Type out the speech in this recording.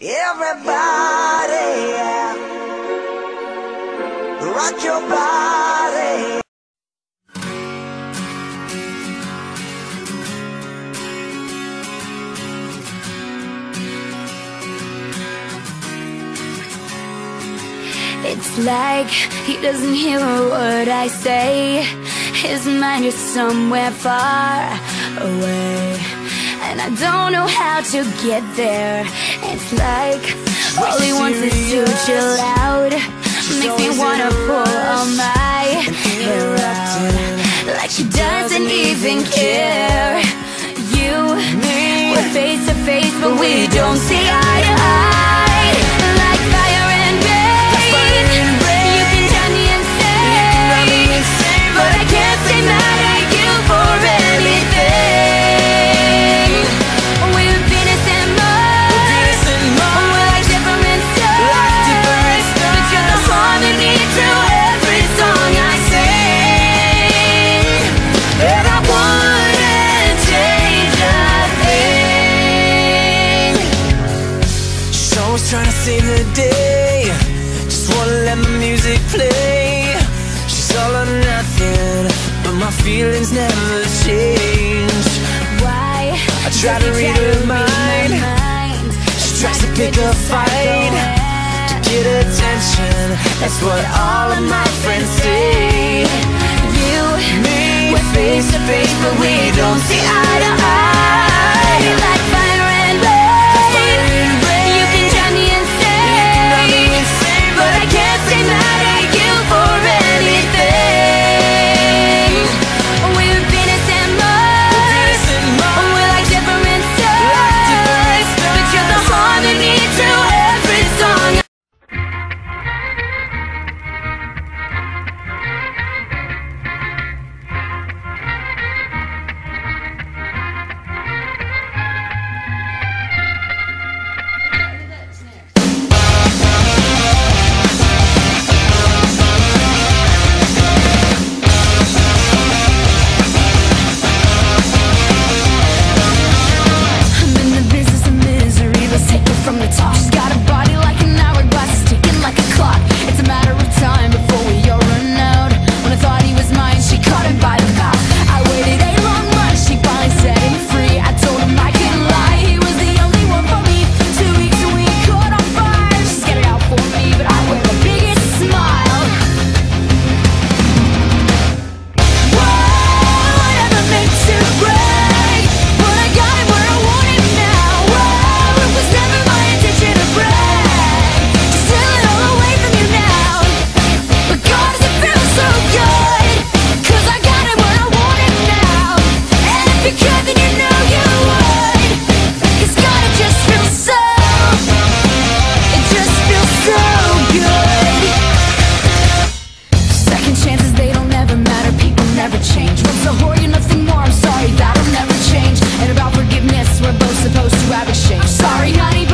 Everybody, yeah. rock your body. It's like he doesn't hear a word I say His mind is somewhere far away And I don't know how to get there. It's like all he wants is to chill out. Makes me wanna pull all my hair out Like she doesn't even care. You, we're face to face but we don't see eye to save the day. Just wanna let my music play. She's all or nothing, but my feelings never change. Why? I try to read her mind. She tries to pick a fight to get attention. That's what all of my friends say. You, Me, we're face to face, but we don't see eye to eye. crashing. I'm sorry, honey.